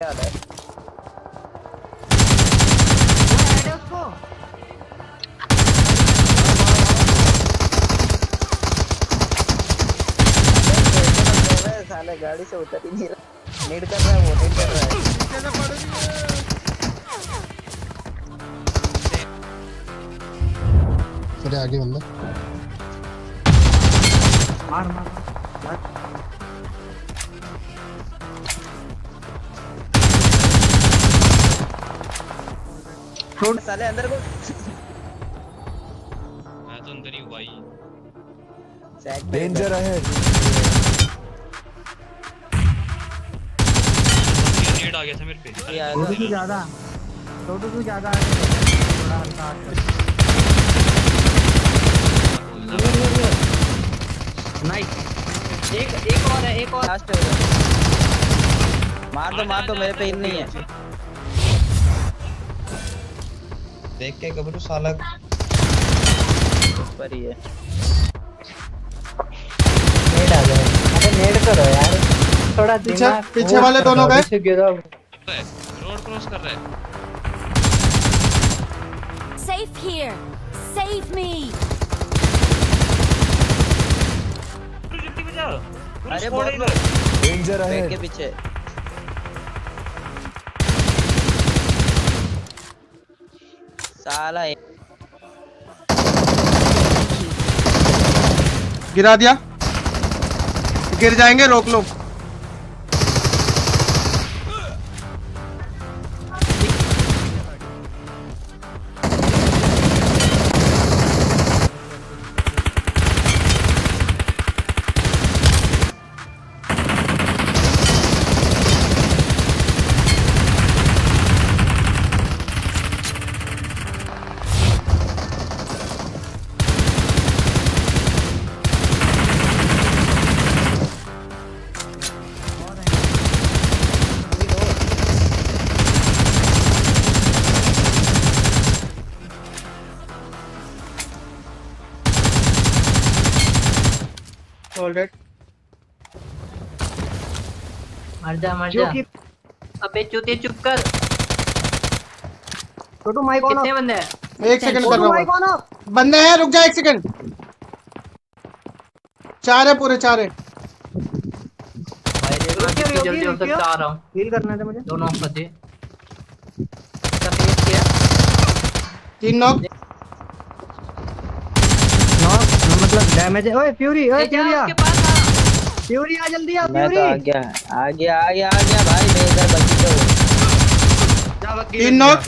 क्या है उसको साले गाड़ी से उतर ही नहीं रहा नीड कर रहा है वो नीड कर रही है अरे आगे बंदा मार मार मार छोड़ साले अंदर को। मैं तो अंदर ही हूँ। भाई चेक डेंजर अहेड नीड आ गया था मेरे पे। छोटू तू ज़्यादा। छोटू तू ज़्यादा थोड़ा हल्का नाइस एक एक और है एक और। लास्ट है मार दो मार दो मेरे पे इन नहीं है। देख के घबरू साला। ऊपर ही है। नेड आ गया अरे नेड करो यार। थोड़ा पीछे पीछे वाले दोनों गए। रोड क्रॉस कर रहा है। Safe here. Save me. जल्दी बजा अरे बहुत डेंजर बैग के पीछे। साला गिरा दिया। गिर जाएँगे रोक लो। होल्डेड मर जा मर जा अबे चूतिए चुप कर। छोटू माइक ऑन कितने बंदे हैं? एक सेकंड कर रहा माइक हूँ ऑन बंदे हैं रुक जा एक सेकंड चार है पूरे चार है। भाई देखो कितनी जल्दी रुकिए, हो सकता आ रहा हूँ। हील करना था मुझे। दोनों किया तीन नॉक मतलब डैमेज है। ओए फ्यूरी ओए फ्यूरी आ। फ्यूरी आ जल्दी आ मैं तो आ फ्यूरी गया आ गया आ गया आ गया भाई मैं इधर बची तो। जा वकील तीन नॉक।